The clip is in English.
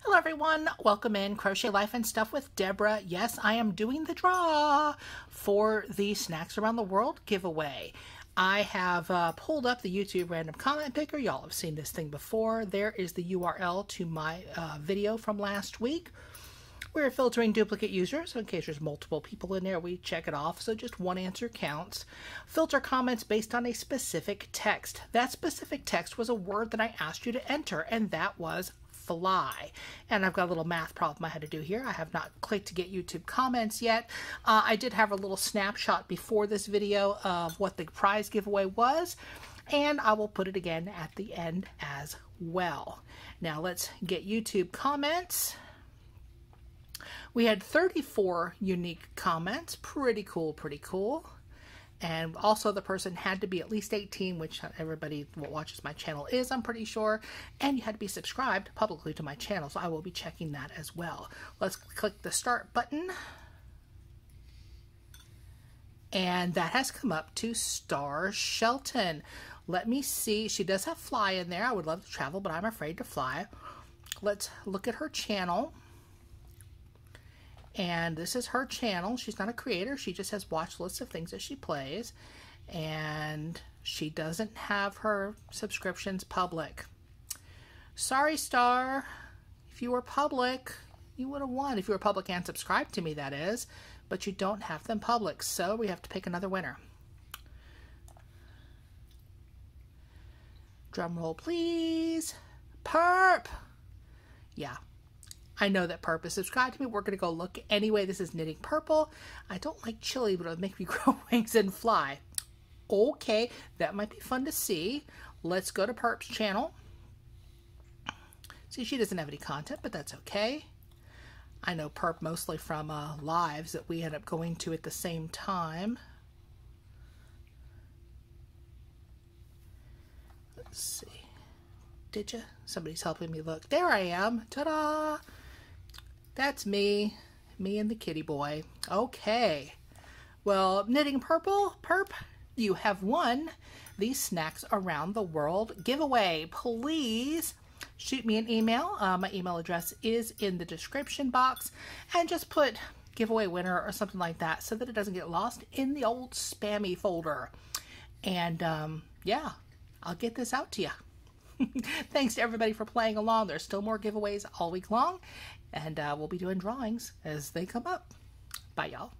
Hello everyone, welcome in Crochet Life and Stuff with Debra. Yes, I am doing the draw for the Snacks Around the World giveaway. I have uh, pulled up the YouTube random comment picker. Y'all have seen this thing before. There is the URL to my uh, video from last week. We're filtering duplicate users. So in case there's multiple people in there, we check it off. So just one answer counts. Filter comments based on a specific text. That specific text was a word that I asked you to enter, and that was fly. And I've got a little math problem I had to do here. I have not clicked to get YouTube comments yet. Uh, I did have a little snapshot before this video of what the prize giveaway was, and I will put it again at the end as well. Now let's get YouTube comments. We had 34 unique comments. Pretty cool, pretty cool and also the person had to be at least 18 which everybody that watches my channel is i'm pretty sure. And you had to be subscribed publicly to my channel so i will be checking that as well. Let's click the start button. And that has come up to star shelton. Let me see she does have fly in there. I would love to travel but i'm afraid to fly. Let's look at her channel and this is her channel. She's not a creator. She just has watch lists of things that she plays. And she doesn't have her subscriptions public. Sorry, Star. If you were public, you would have won. If you were public and subscribed to me, that is. But you don't have them public. So we have to pick another winner. Drum roll, please. Perp. Yeah, I know that Perp's subscribed to me. We're going to go look anyway. This is Knitting Purple. I don't like chili, but it'll make me grow wings and fly. Okay, that might be fun to see. Let's go to Perp's channel. See, she doesn't have any content, but that's okay. I know Perp mostly from uh, lives that we end up going to at the same time. Let's see. Did you? Somebody's helping me look. There I am. Ta-da! That's me, me and the kitty boy. Okay. Well, Knitting Purple, Perp, you have won the Snacks Around the World giveaway. Please shoot me an email. Uh, my email address is in the description box. And just put giveaway winner or something like that so that it doesn't get lost in the old spammy folder. And um, yeah, I'll get this out to you. Thanks to everybody for playing along. There's still more giveaways all week long, and uh, we'll be doing drawings as they come up. Bye, y'all.